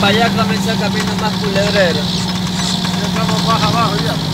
para allá comienza el camino más culebrero. Ya estamos más abajo ya.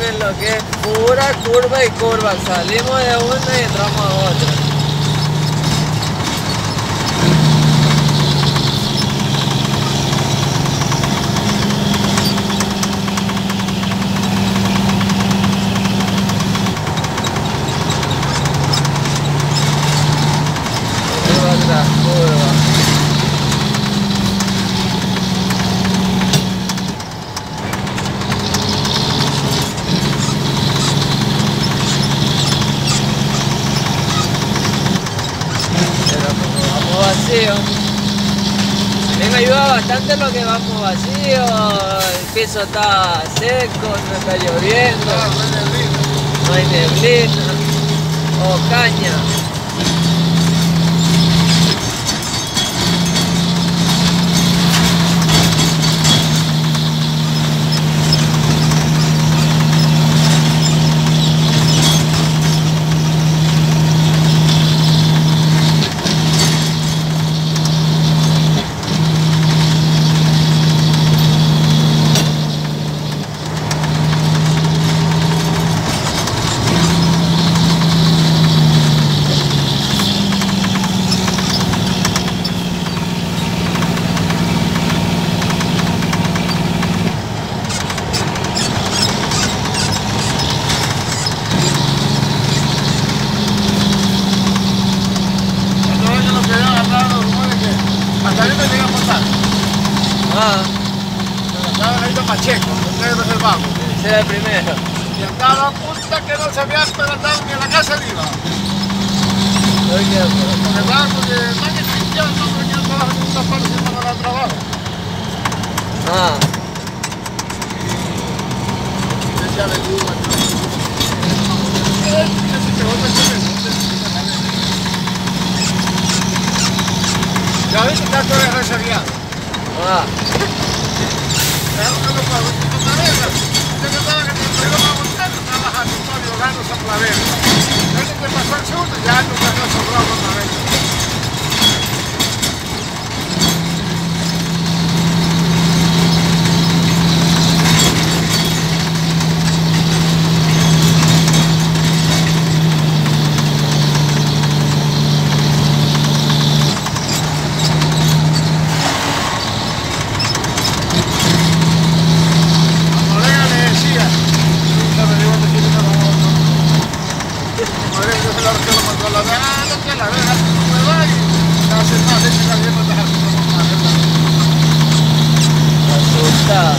Viene lo que es pura curva y curva. Salimos de una y entramos a otra. Curva tras curva. Pero como vamos vacío, a mí me ayuda bastante lo que vamos vacío, el piso está seco, no está lloviendo, no hay neblina o caña. Cuando ven que lo que habían hablado los rumores que hasta ahí me llega a montar. Ah, Pero estaba ahí de Pacheco, ustedes reservamos. ese era el primero. Y andaba a punta que no se había esperado ni en la casa. Oiga, pero- Porque va, porque van a no, porque yo trabajo en una parte y no me trabajo. Ah, Decía de Cuba. Ya ves que está todo es reserviado. ah, Yo que a ya no te has sobrado otra vez. La colega le decía, nunca me digo que tiene que la moto. La colega yo se la yo lo mandó a la vez, ah, no te la dejas, no me va y te hace más, ese también no te hace más, ¿verdad? asustado.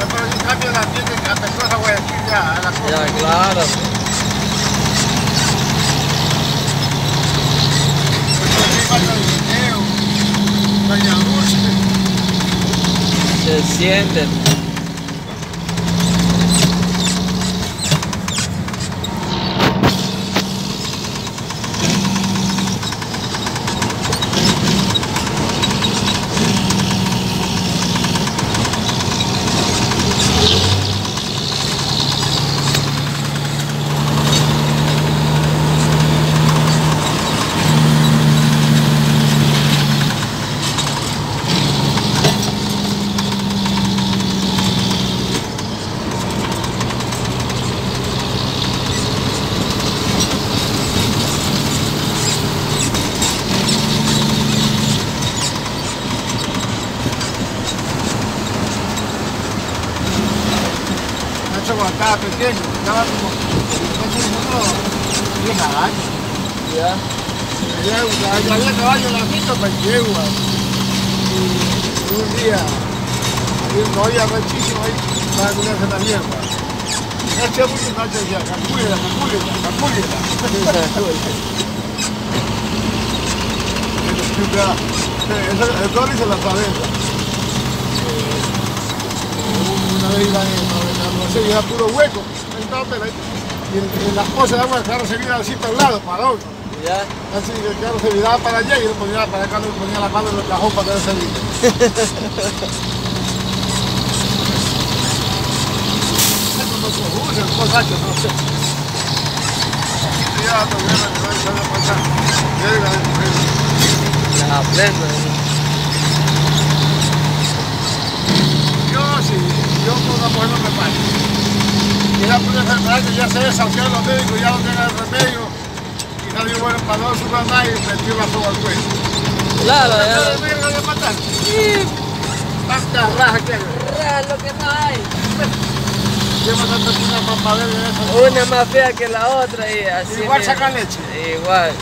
Ya pero yo cambio la tienda que empezó a Guayaquil ya, a la cosa. Ya, claro. Pues aquí falta el video, Doña Dulce. Se sienten. estaba pequeño, estaba como, entonces unos 10 años. Ya. Ya, ya había caballo la mitad para yegua. Y un día, había una olla rechísima ahí para cuidarse la hierba. Eché mucho y Nacho decía, calcúlela, calcúlela, calcúlela. Eso, el se la sabenta. Una vez iba en sé, era puro hueco, y en las cosas de agua el carro se vira así para un lado, para otro. Ya. Así que el carro se viraba para allá y yo ponía para acá, le ponía la mano en el cajón para que no se vire. Cosas que no sé. Ya, todavía me voy a pasar. Ya, la plena. Yo sí, yo con una mujer no me pasa. Y ya pude enfermedad que ya se desahuciaron los médicos, ya no tengan el remedio. Y nadie bueno para no sufrir nada y metió la soga al cuello. Claro, ya. ¿No me de matar? Sí. Tantas rajas que hay. Lo que no hay. Una más fea que la otra y así. Igual saca leche. Igual.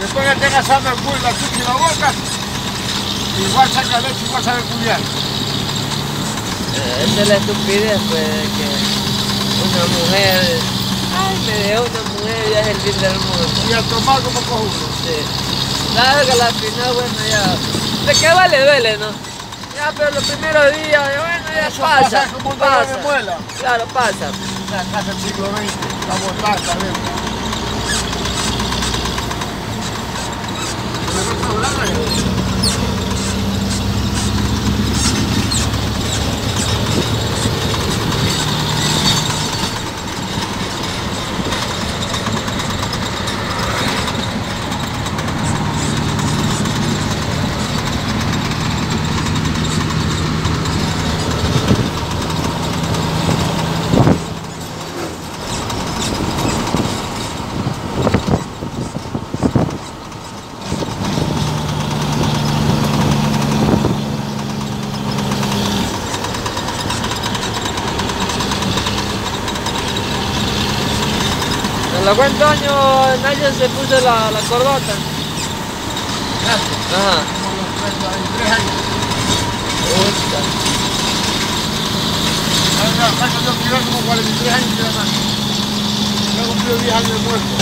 Después que tenga asando el culo, la chucha y la boca, igual saca leche, igual sabe culiar. Eh, esa es la estupidez, pues, que una mujer, ay, me dejó una mujer, ya es el fin del mundo. Y al tomar como cojudo. Sí. Claro que la final, bueno, ya, de que vale, duele, ¿no? Ya, pero los primeros días, bueno, ya Eso pasa, pasa como un dolor de muela. Claro, pasa. La casa del siglo XX, la botaza, ¿ves? ¿A cuántos años Naya se puso la, la corbata? Ajá. 33 años. Como 43 años he cumplido 10 años de muerto.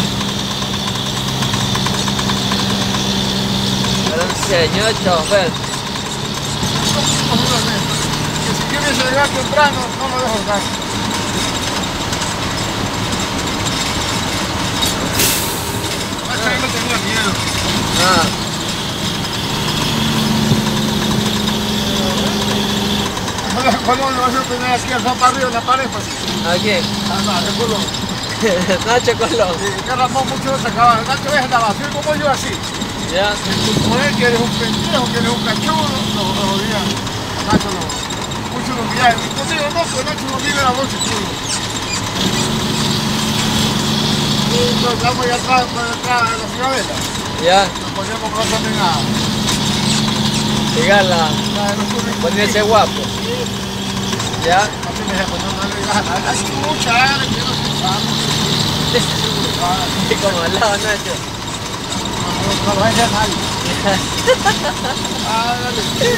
Era un señor chofer. Que si quieres llegar temprano, no lo dejo estar. no tenía miedo. Ah. ¿Cómo lo vas a tener aquí al para arriba en la pared? Pues? ¿A quién? A Nacho Colón. Nacho Colón. Sí, que Ramón mucho sacaba. Nacho es estaba así como yo así. Ya. Como él que eres un pendejo, que eres un cachudo, lo, jodía. Nacho lo, mucho lo. Y conmigo no, pues Nacho no vive la noche chulo. Nos quedamos allá atrás, por detrás de la ciudadela. Ya. Nos poníamos con también a... Llegar la... a los currículos. Ponerse guapo. Me no, no. Y como al lado Nacho. No vaya a nadie. Ah, dale, que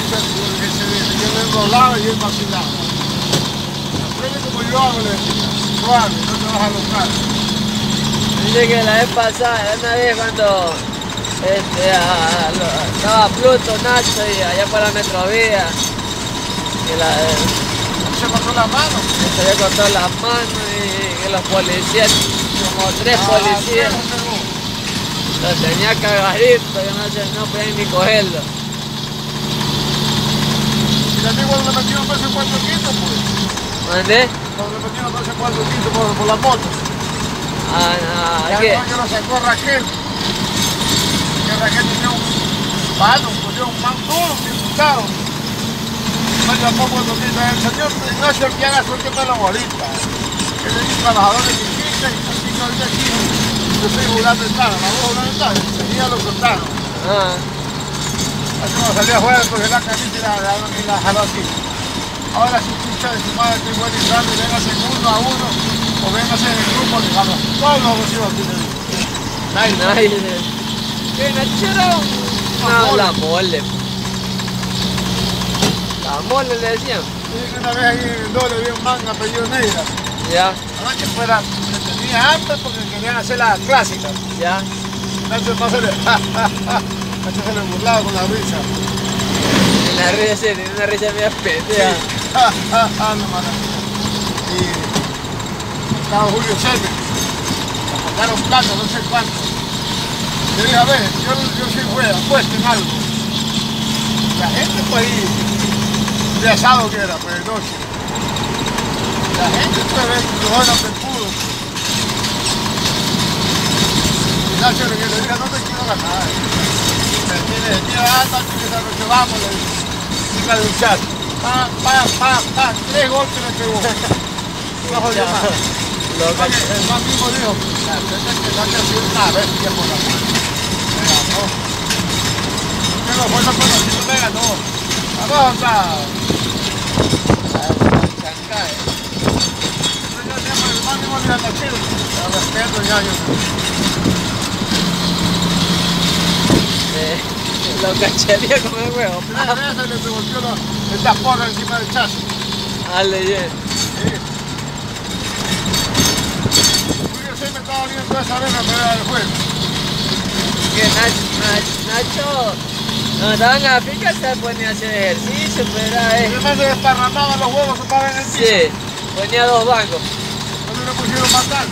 se ve, yo le enrolaba y él vacilaba. Aprende como yo hago, le no te vas a alocar. Dice que la vez pasada, una vez cuando este, a- lo- estaba Pluto, Nacho y allá por la metrovía, que la, Se pasó la mano. se había cortado las manos y que los policías, como tres Ah, policías, lo tenía cagadito, yo no, sé, no podía ni cogerlo. Y el amigo le metió un peso cuatro quintos, pues. ¿Mandé? Cuando le metió un peso cuatro quintos por, por la moto. Ah, ah, Ya ¿qué? no, que lo sacó Raquel. Que Raquel tenía un palo, un colón, un man duro, escucharon. Me llamó cuando dijo, el señor Ignacio Arquiaga, suélteme la bolita. Que le dijo trabajador de Quiquita y así que ahorita aquí yo soy jugador de tal, la voz de tal, enseguida lo cortaron. Ah, Así cuando salí afuera, cogí la camisa y la, la, la jaló así. Ahora si escucha de su madre que igual y grande, véngase uno a uno o véngase en el grupo, digamos, todos los recibo aquí le digo. Nacho era un- Una una, la mole. La mole le decían. Una vez ahí en el doble vi un manga apellido Neira. Ya, Anoche fuera, tenía hambre porque querían hacer la clásica. ya. Nacho no se le, Nacho se le burlaba con la risa. La risa, sí, tiene una risa media pendeja. Ah, no, mano. Y estaba Julio César. Sacaron plata, no sé cuánto. Yo dije, a ver, yo, yo sí fui apuesto en algo. La gente fue ahí, de asado que era, pues de noche. La gente fue a ver pudo. Y Nacho le, le dije, no te quiero ganar. Me tiene, tío, ah, Nacho, que esa noche vamos, le dije. Iba a luchar. Pa, pa, pa, pa, tres golpes le pegó. No jodió más. Lo El más- caché. el más mismo dijo, la es que Nacho ha sido una bestia por la mano. Ganó. Pero fuerza por la no me ganó. Tengo día Nacho. La ya yo. Cacharía con el huevo. Tres veces le revolvió la- el tapón encima del chasis. Dale, bien. Sí. Me estaba viendo esa vez del juego. Nacho, Nacho, no estaban a pica se ponía a hacer ejercicio, pero era, eh. Además se desparramaban los huevos estaban en el piso. Sí, ponía dos bancos. Me lo pusieron matar.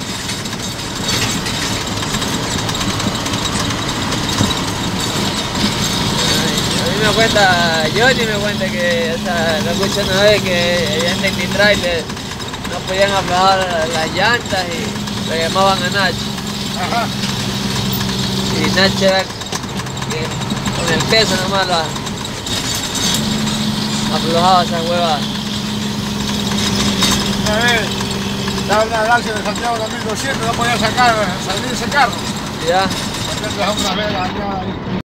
A mí me cuenta, Johnny me cuenta que, o sea, lo escuché una vez que allá en Techni Trailer no podían aflojar las llantas y lo llamaban a Nacho. Ajá. Y Nacho era que con el peso nomás la aflojaba esas huevas. Una vez estaba una galaxia de Santiago de 1200, no podía sacar, salir ese carro. Ya, una ahí.